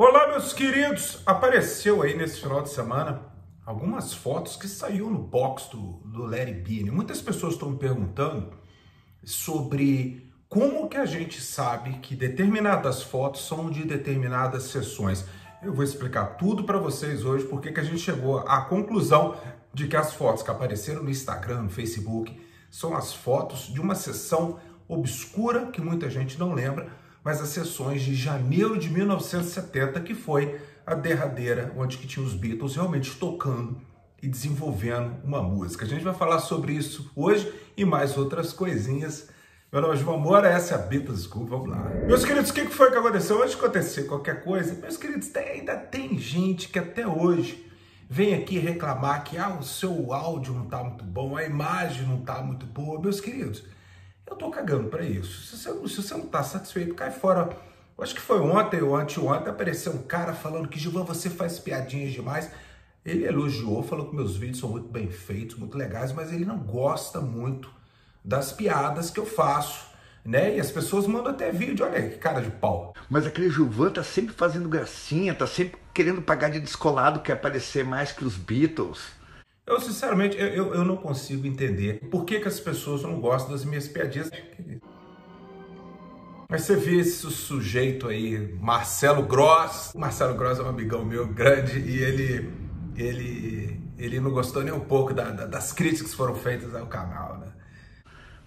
Olá, meus queridos! Apareceu aí nesse final de semana algumas fotos que saiu no box do, do Larry Beane. Muitas pessoas estão me perguntando sobre como que a gente sabe que determinadas fotos são de determinadas sessões. Eu vou explicar tudo para vocês hoje, porque que a gente chegou à conclusão de que as fotos que apareceram no Instagram, no Facebook, são as fotos de uma sessão obscura que muita gente não lembra, mas as sessões de janeiro de 1970, que foi a derradeira, onde que tinha os Beatles realmente tocando e desenvolvendo uma música. A gente vai falar sobre isso hoje e mais outras coisinhas. Meu nome é João Moura, essa é a Beatles School, vamos lá. Meus queridos, o que foi que aconteceu? Antes de acontecer qualquer coisa, meus queridos, ainda tem gente que até hoje vem aqui reclamar que ah, o seu áudio não está muito bom, a imagem não está muito boa. Meus queridos, eu tô cagando para isso. Se você, se você não tá satisfeito, cai fora. Eu acho que foi ontem ou anteontem, apareceu um cara falando que, Gilvan, você faz piadinhas demais. Ele elogiou, falou que meus vídeos são muito bem feitos, muito legais, mas ele não gosta muito das piadas que eu faço, né? E as pessoas mandam até vídeo, olha que cara de pau. Mas aquele Gilvan tá sempre fazendo gracinha, tá sempre querendo pagar de descolado, quer aparecer mais que os Beatles. Eu, sinceramente, eu, eu não consigo entender por que, que as pessoas não gostam das minhas piadinhas. Mas você vê esse sujeito aí, Marcelo Gross. O Marcelo Gross é um amigão meu grande e ele, ele, ele não gostou nem um pouco da, da, das críticas que foram feitas ao canal, né?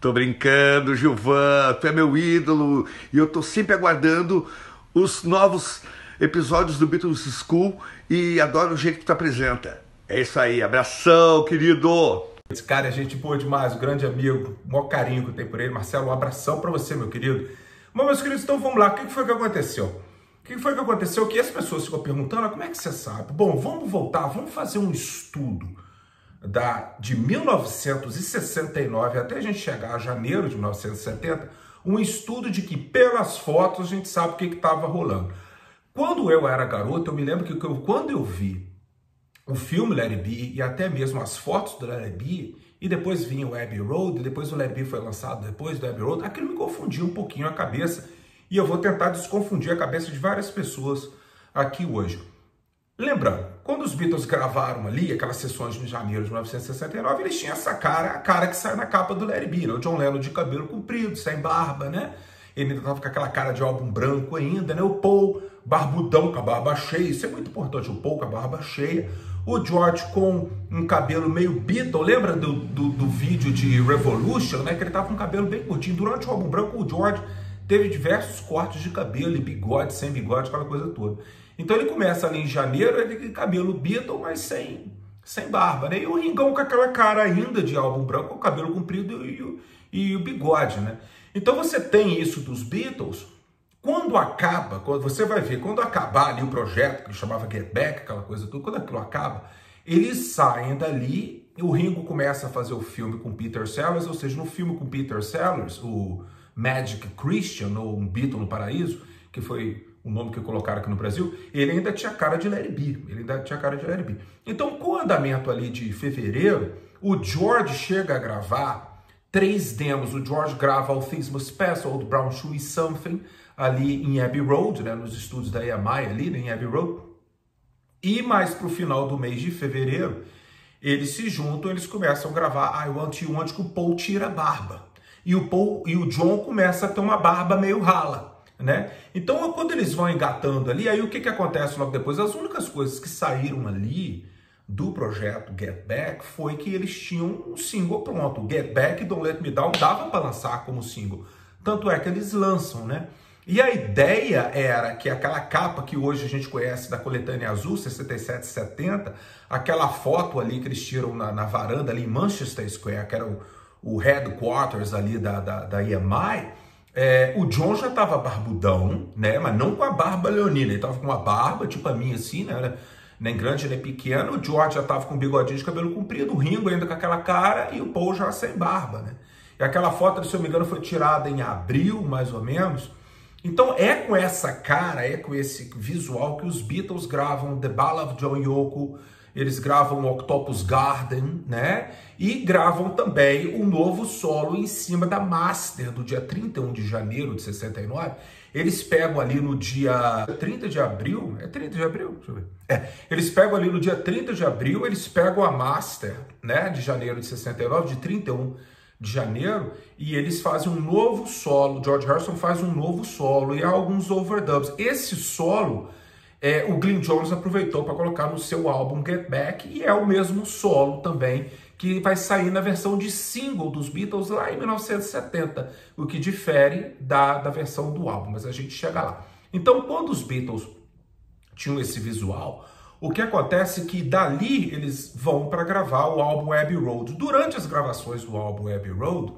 Tô brincando, Gilvan, tu é meu ídolo e eu tô sempre aguardando os novos episódios do Beatles School e adoro o jeito que tu apresenta. É isso aí, abração, querido! Esse cara é gente boa demais, um grande amigo, o maior carinho que eu tenho por ele. Marcelo, um abração para você, meu querido. Mas, meus queridos, então vamos lá, o que foi que aconteceu? O que foi que aconteceu? Que as pessoas ficam perguntando, ah, como é que você sabe? Bom, vamos voltar, vamos fazer um estudo da, de 1969 até a gente chegar a janeiro de 1970, um estudo de que pelas fotos a gente sabe o que estava rolando. Quando eu era garoto, eu me lembro que eu, quando eu vi o filme Larry B e até mesmo as fotos do Larry B, e depois vinha o Abbey Road, depois o Larry B foi lançado depois do Abbey Road, aquilo me confundiu um pouquinho a cabeça, e eu vou tentar desconfundir a cabeça de várias pessoas aqui hoje. Lembrando, quando os Beatles gravaram ali, aquelas sessões de janeiro de 1969, eles tinham essa cara, a cara que sai na capa do Larry B, né? o John Lennon de cabelo comprido, sem barba, né? Ele ainda estava com aquela cara de álbum branco ainda, né? O Paul, barbudão com a barba cheia, isso é muito importante, o Paul com a barba cheia o George com um cabelo meio Beatle, lembra do, do, do, vídeo de Revolution, né? Que ele tava com um cabelo bem curtinho. Durante o álbum branco, o George teve diversos cortes de cabelo, e bigode, sem bigode, aquela coisa toda. Então ele começa ali em janeiro, ele cabelo Beatle, mas sem, sem barba, né? E o Ringão com aquela cara ainda de álbum branco, o cabelo comprido e, e, e o bigode, né? Então você tem isso dos Beatles quando acaba, quando você vai ver, quando acabar ali o projeto, que chamava Get Back, aquela coisa tudo, quando aquilo acaba, eles saem dali, o Ringo começa a fazer o filme com Peter Sellers, ou seja, no filme com Peter Sellers, o Magic Christian, ou Um Beatle no Paraíso, que foi o nome que colocaram aqui no Brasil, ele ainda tinha cara de Larry B, ele ainda tinha cara de Larry B. Então, com o andamento ali de fevereiro, o George chega a gravar três demos. O George grava All Things Must Pass, Old Brown Shoe e Something, ali em Abbey Road, né, nos estúdios da EMI ali né, em Abbey Road. E mais para o final do mês de fevereiro, eles se juntam, eles começam a gravar I Want You, onde que o Paul tira a barba. E o, Paul, e o John começa a ter uma barba meio rala. Né? Então, quando eles vão engatando ali, aí o que, que acontece logo depois? As únicas coisas que saíram ali do projeto Get Back foi que eles tinham um single pronto. Get Back e Don't Let Me Down dava para lançar como single. Tanto é que eles lançam, né? E a ideia era que aquela capa que hoje a gente conhece da coletânea azul, 67 70, aquela foto ali que eles tiram na, na varanda ali em Manchester Square, que era o, o headquarters ali da, da, da EMI, é, o John já estava barbudão, né? Mas não com a barba leonina, ele estava com uma barba, tipo a minha assim, né? Nem grande nem pequena. O George já estava com bigodinho de cabelo comprido, o Ringo ainda com aquela cara e o Paul já sem barba, né? E aquela foto, se eu não me engano, foi tirada em abril, mais ou menos. Então é com essa cara, é com esse visual que os Beatles gravam The Ballad of John Yoko eles gravam o Octopus Garden, né? E gravam também o um novo solo em cima da Master do dia 31 de janeiro de 69. Eles pegam ali no dia 30 de abril, é 30 de abril? Deixa eu ver. É, eles pegam ali no dia 30 de abril, eles pegam a Master, né, de janeiro de 69, de 31 de janeiro, e eles fazem um novo solo, George Harrison faz um novo solo e há alguns overdubs. Esse solo é, o Glyn Jones aproveitou para colocar no seu álbum Get Back e é o mesmo solo também que vai sair na versão de single dos Beatles lá em 1970, o que difere da, da versão do álbum, mas a gente chega lá. Então, quando os Beatles tinham esse visual, o que acontece é que dali eles vão para gravar o álbum Abbey Road. Durante as gravações do álbum Abbey Road,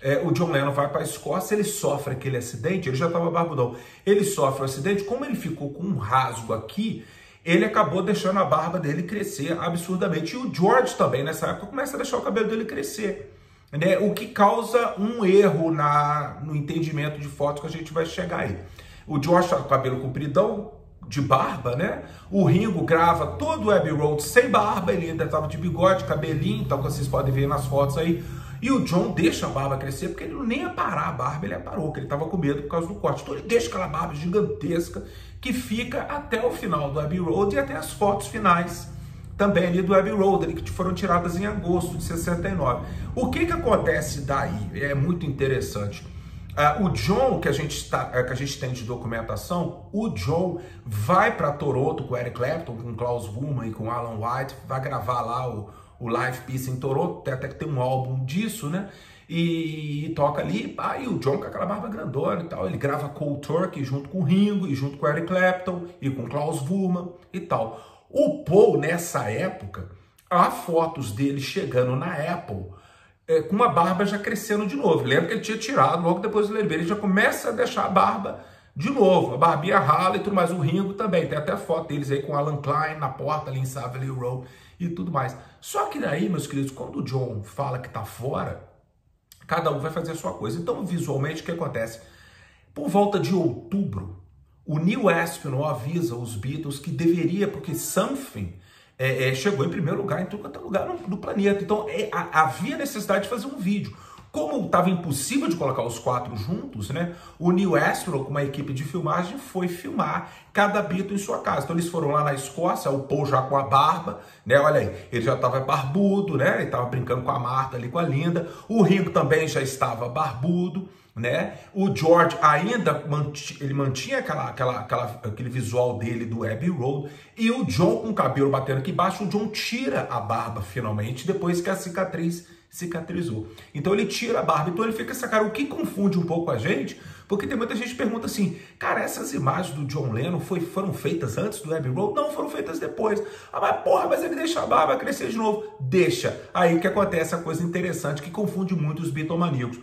é, o John Lennon vai para a Escócia, ele sofre aquele acidente, ele já estava barbudão, ele sofre o acidente, como ele ficou com um rasgo aqui, ele acabou deixando a barba dele crescer absurdamente. E o George também, nessa época, começa a deixar o cabelo dele crescer. Né? O que causa um erro na, no entendimento de fotos que a gente vai chegar aí. O George tá com o cabelo compridão, de barba, né? O Ringo grava todo o Abbey Road sem barba, ele ainda estava de bigode, cabelinho, então vocês podem ver nas fotos aí. E o John deixa a barba crescer, porque ele nem ia parar a barba, ele parou, porque ele estava com medo por causa do corte. Então ele deixa aquela barba gigantesca que fica até o final do Abbey Road e até as fotos finais também ali do Abbey Road, ali, que foram tiradas em agosto de 69. O que, que acontece daí? É muito interessante. Uh, o John, que a, gente está, uh, que a gente tem de documentação, o John vai para Toronto com Eric Clapton, com Klaus Woolman e com Alan White, vai gravar lá o, o Live Peace em Toronto, tem até que tem um álbum disso, né? E, e toca ali, aí o John com aquela barba grandona e tal, ele grava Cold Turkey junto com o Ringo e junto com o Eric Clapton e com Klaus Wurman e tal. O Paul, nessa época, há fotos dele chegando na Apple é, com uma barba já crescendo de novo. Lembra que ele tinha tirado logo depois do LB, ele já começa a deixar a barba de novo, a barbinha rala e tudo mais. O Ringo também, tem até foto deles aí com Alan Klein na porta ali em Savile Row e tudo mais. Só que daí, meus queridos, quando o John fala que tá fora, cada um vai fazer a sua coisa. Então, visualmente, o que acontece? Por volta de outubro, o Neil Aspinall avisa os Beatles que deveria, porque Something é, é, chegou em primeiro lugar em todo lugar no, no planeta. Então, é, a, havia necessidade de fazer um vídeo. Como estava impossível de colocar os quatro juntos, né? O Neil Astro, com uma equipe de filmagem, foi filmar cada Beatle em sua casa. Então eles foram lá na Escócia, o Paul já com a barba, né? Olha aí, ele já estava barbudo, né? Ele estava brincando com a Marta ali, com a Linda. O Ringo também já estava barbudo né? O George ainda ele mantinha aquela, aquela, aquela, aquele visual dele do Abbey Road e o John com o cabelo batendo aqui embaixo, o John tira a barba finalmente depois que a cicatriz cicatrizou. Então ele tira a barba, então ele fica essa cara, o que confunde um pouco a gente, porque tem muita gente que pergunta assim, cara, essas imagens do John Lennon foi, foram feitas antes do Abbey Road? Não, foram feitas depois. Ah, mas porra, mas ele deixa a barba crescer de novo. Deixa. Aí que acontece a coisa interessante que confunde muito os bitomaníacos.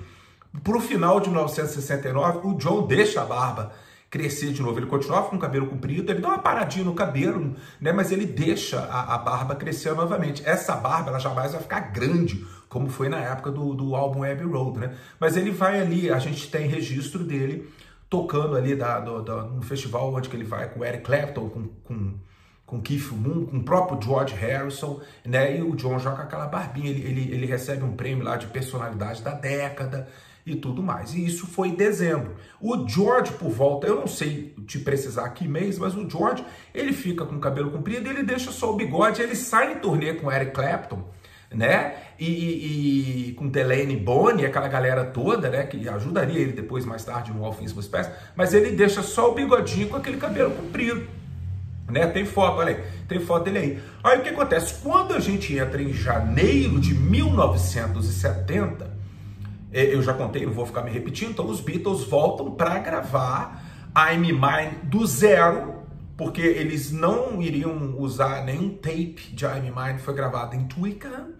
Pro final de 1969, o John deixa a barba crescer de novo. Ele continuava com o cabelo comprido, ele dá uma paradinha no cabelo, né? Mas ele deixa a, a, barba crescer novamente. Essa barba, ela jamais vai ficar grande, como foi na época do, do álbum Abbey Road, né? Mas ele vai ali, a gente tem registro dele tocando ali da, do, da, no festival onde que ele vai com Eric Clapton, com, com, com Keith Moon, com o próprio George Harrison, né? E o John joga aquela barbinha, ele, ele, ele recebe um prêmio lá de personalidade da década, e tudo mais. E isso foi em dezembro. O George, por volta, eu não sei te precisar que mês, mas o George, ele fica com o cabelo comprido, ele deixa só o bigode, ele sai em turnê com Eric Clapton, né? E, e, e com Delaney Bonnie, aquela galera toda, né? Que ajudaria ele depois, mais tarde, no All Things mas ele deixa só o bigodinho com aquele cabelo comprido. Né? Tem foto, olha aí, tem foto dele aí. Aí o que acontece? Quando a gente entra em janeiro de 1970, é, eu já contei, não vou ficar me repetindo, então os Beatles voltam para gravar I'm Mine do zero, porque eles não iriam usar nenhum tape de I'm Mine, foi gravado em Twickenham,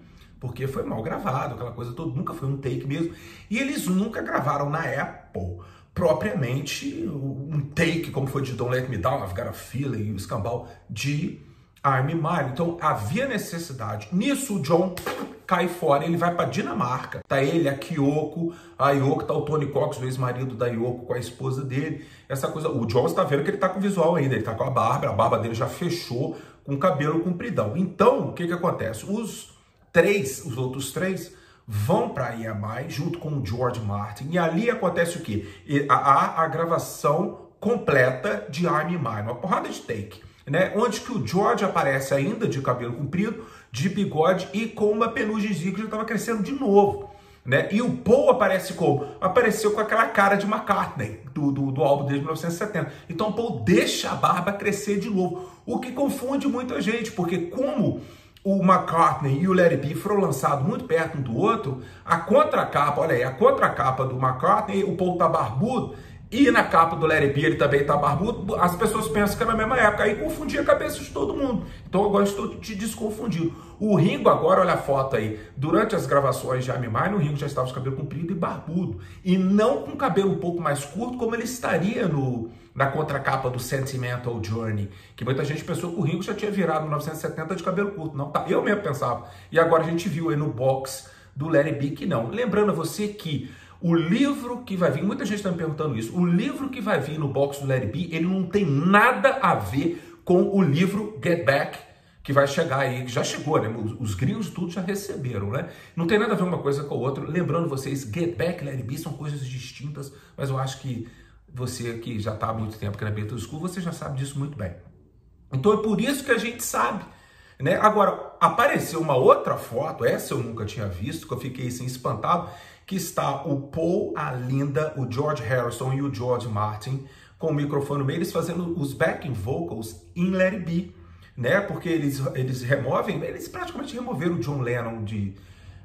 porque foi mal gravado, aquela coisa toda, nunca foi um take mesmo, e eles nunca gravaram na Apple propriamente um take como foi de Don't Let Me Down, I've Got a Feeling, o escambau de Army Mine. Então havia necessidade. Nisso o John cai fora, ele vai para Dinamarca. Tá ele, a Kyoko, a Yoko, tá o Tony Cox, o ex-marido da Yoko com a esposa dele. Essa coisa, o John está vendo que ele tá com visual ainda, ele tá com a barba, a barba dele já fechou com o cabelo compridão. Então, o que que acontece? Os três, os outros três vão para EMI junto com o George Martin e ali acontece o quê? Há a, a gravação completa de Army Mine, uma porrada de take né? Onde que o George aparece ainda de cabelo comprido, de bigode e com uma penugemzinha que já estava crescendo de novo. Né? E o Paul aparece como? Apareceu com aquela cara de McCartney, do, do, do álbum desde 1970. Então o Paul deixa a barba crescer de novo, o que confunde muita gente, porque como o McCartney e o Larry B foram lançados muito perto um do outro, a contracapa, olha aí, a contracapa do McCartney, o Paul tá barbudo, e na capa do Larry B ele também tá barbudo, as pessoas pensam que é na mesma época, aí confundia a cabeça de todo mundo. Então agora estou te desconfundindo. O Ringo agora, olha a foto aí, durante as gravações de I'm Mine, o Ringo já estava com cabelo comprido e barbudo. E não com cabelo um pouco mais curto, como ele estaria no, na contracapa do Sentimental Journey, que muita gente pensou que o Ringo já tinha virado em 1970 de cabelo curto. Não, tá? Eu mesmo pensava. E agora a gente viu aí no box do Larry B que não. Lembrando a você que o livro que vai vir, muita gente está me perguntando isso, o livro que vai vir no box do Larry B, ele não tem nada a ver com o livro Get Back, que vai chegar aí, que já chegou, né? Os, os gringos tudo já receberam, né? Não tem nada a ver uma coisa com a outra. Lembrando vocês, Get Back e Larry B são coisas distintas, mas eu acho que você que já está há muito tempo aqui na Beatles School, você já sabe disso muito bem. Então é por isso que a gente sabe. Né? Agora, apareceu uma outra foto, essa eu nunca tinha visto, que eu fiquei assim espantado, que está o Paul, a Linda, o George Harrison e o George Martin com o microfone meio, eles fazendo os backing vocals em Let It Be, né? Porque eles, eles removem, eles praticamente removeram o John Lennon de,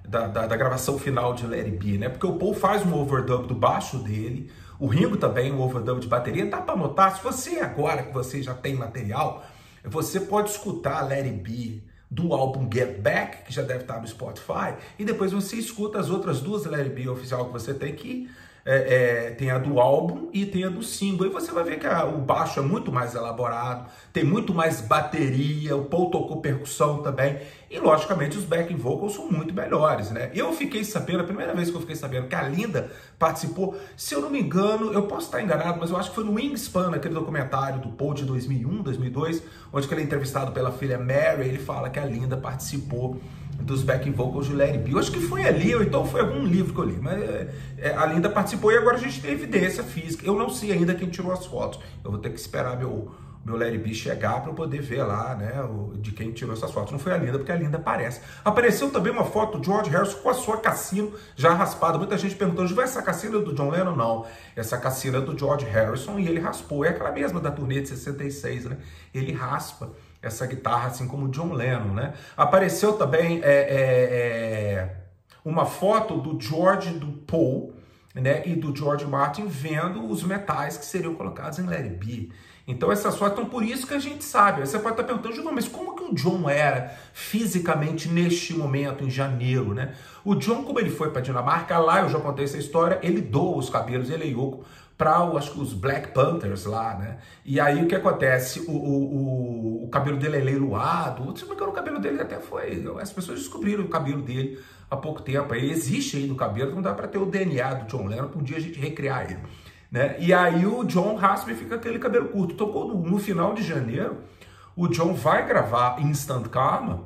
da, da, da, gravação final de Let It Be, né? Porque o Paul faz um overdub do baixo dele, o Ringo também, um overdub de bateria. Dá para notar, se você agora que você já tem material, você pode escutar Let It Be do álbum Get Back, que já deve estar no Spotify, e depois você escuta as outras duas It Be oficial que você tem que é, é, tem a do álbum e tem a do single. E você vai ver que a, o baixo é muito mais elaborado, tem muito mais bateria, o Paul tocou percussão também. E logicamente os backing vocals são muito melhores, né? Eu fiquei sabendo, a primeira vez que eu fiquei sabendo que a Linda participou, se eu não me engano, eu posso estar enganado, mas eu acho que foi no Wingspan, aquele documentário do Paul de 2001, 2002, onde ele é entrevistado pela filha Mary, ele fala que a Linda participou dos back vocals de Larry B. Eu acho que foi ali, ou então foi algum livro que eu li, mas é, é, a Linda participou e agora a gente tem evidência física. Eu não sei ainda quem tirou as fotos. Eu vou ter que esperar meu, meu Larry B chegar para eu poder ver lá, né, o, de quem tirou essas fotos. Não foi a Linda, porque a Linda aparece. Apareceu também uma foto do George Harrison com a sua cassino já raspada. Muita gente perguntando, vai essa cassina do John Lennon? Não. Essa cassina é do George Harrison e ele raspou. É aquela mesma da turnê de 66, né? Ele raspa essa guitarra, assim como John Lennon, né? Apareceu também é, é, é, uma foto do George do Paul, né, e do George Martin vendo os metais que seriam colocados em Larry B. Então essas fotos, então por isso que a gente sabe. Você pode estar perguntando, João, mas como que o John era fisicamente neste momento, em janeiro, né? O John, como ele foi para Dinamarca, lá eu já contei essa história, ele doa os cabelos, ele é Yoko, para os Black Panthers lá, né? E aí o que acontece? O, o, o, o cabelo dele é leiloado, se não o cabelo dele até foi. As pessoas descobriram o cabelo dele há pouco tempo. Aí existe aí no cabelo, não dá para ter o DNA do John Lennon, para um dia a gente recriar ele. Né? E aí o John raspa e fica aquele cabelo curto. Tocou no, no final de janeiro, o John vai gravar Instant Karma,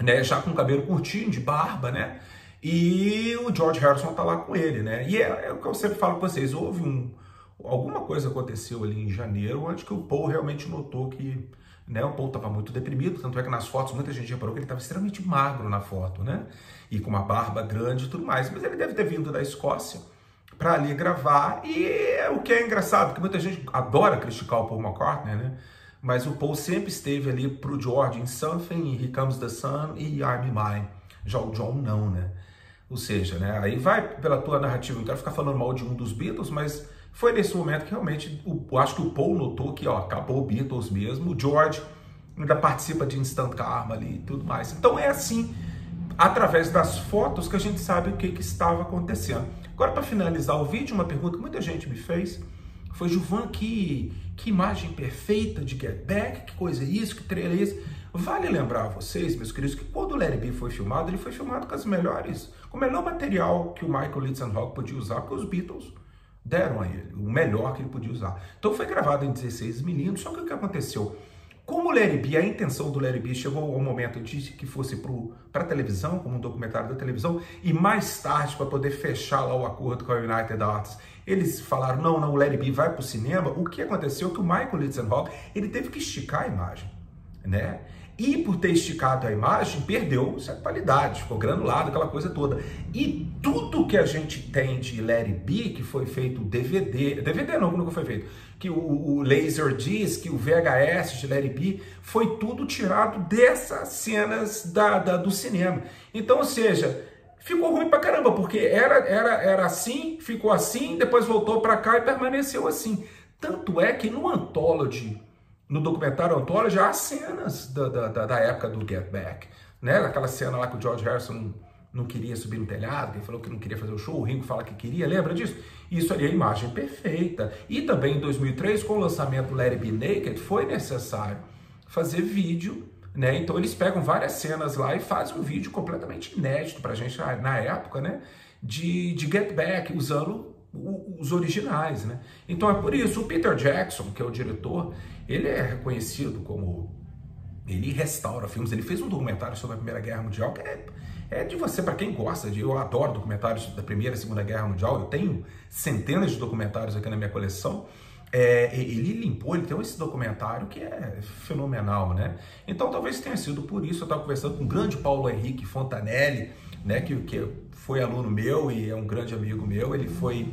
né? Já com o cabelo curtinho, de barba, né? E o George Harrison tá lá com ele, né? E é, é o que eu sempre falo com vocês, houve um... Alguma coisa aconteceu ali em janeiro, onde que o Paul realmente notou que né, o Paul estava muito deprimido, tanto é que nas fotos muita gente reparou que ele estava extremamente magro na foto, né? E com uma barba grande e tudo mais. Mas ele deve ter vindo da Escócia para ali gravar. E é o que é engraçado, porque muita gente adora criticar o Paul McCartney, né? Mas o Paul sempre esteve ali pro George em Something, Here Comes the Sun e I'm Mine. Já o John não, né? Ou seja, né, aí vai pela tua narrativa, não quero ficar falando mal de um dos Beatles, mas foi nesse momento que realmente, o, acho que o Paul notou que ó, acabou o Beatles mesmo, o George ainda participa de Instant Karma ali e tudo mais. Então é assim, através das fotos que a gente sabe o que, que estava acontecendo. Agora, para finalizar o vídeo, uma pergunta que muita gente me fez foi, Juvan, que, que imagem perfeita de Get Back, que coisa é isso, que trailer é isso? Vale lembrar a vocês, meus queridos, que quando o Larry B foi filmado, ele foi filmado com as melhores, com o melhor material que o Michael Litzenhawk podia usar, porque os Beatles deram a ele o melhor que ele podia usar. Então foi gravado em 16 milímetros, só que o que aconteceu? Como o Larry B, a intenção do Larry B chegou ao momento de que fosse para a televisão, como um documentário da televisão, e mais tarde, para poder fechar lá o acordo com a United Arts, eles falaram, não, não, o Larry B vai para o cinema, o que aconteceu é que o Michael Litzenhawk, ele teve que esticar a imagem, né? E por ter esticado a imagem, perdeu certa qualidade, ficou granulado, aquela coisa toda. E tudo que a gente tem de Larry B, que foi feito DVD, DVD não, nunca foi feito, que o, o Laserdisc, o VHS de Larry B, foi tudo tirado dessas cenas da, da, do cinema. Então, ou seja, ficou ruim pra caramba, porque era, era, era assim, ficou assim, depois voltou para cá e permaneceu assim. Tanto é que no Anthology no documentário Anthology há cenas da, da, da, época do Get Back, né? Aquela cena lá que o George Harrison não queria subir no telhado, que ele falou que não queria fazer o show, o Ringo fala que queria, lembra disso? Isso ali é a imagem perfeita. E também em 2003, com o lançamento do Let It Be Naked, foi necessário fazer vídeo, né? Então eles pegam várias cenas lá e fazem um vídeo completamente inédito pra gente na época, né? De, de Get Back, usando os originais, né? Então é por isso, o Peter Jackson, que é o diretor, ele é reconhecido como ele restaura filmes, ele fez um documentário sobre a Primeira Guerra Mundial que é, é de você, para quem gosta de, eu adoro documentários da Primeira e Segunda Guerra Mundial, eu tenho centenas de documentários aqui na minha coleção, é, ele limpou, ele tem esse documentário que é fenomenal, né? Então talvez tenha sido por isso, eu estava conversando com o grande Paulo Henrique Fontanelli, né, que, que foi aluno meu e é um grande amigo meu, ele foi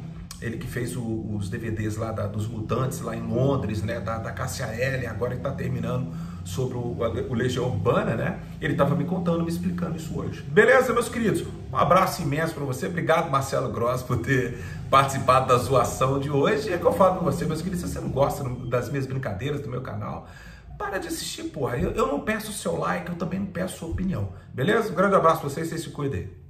ele que fez o, os DVDs lá da, dos Mutantes lá em Londres, né, da, da Cassia L, agora que está terminando sobre o, o, Legião Urbana, né? Ele estava me contando, me explicando isso hoje. Beleza, meus queridos? Um abraço imenso para você. Obrigado, Marcelo Gross, por ter participado da zoação de hoje. E é que eu falo para você, meus queridos, se você não gosta das minhas brincadeiras do meu canal, para de assistir, porra. Eu, eu não peço seu like, eu também não peço sua opinião. Beleza? Um grande abraço para vocês, vocês se cuidem.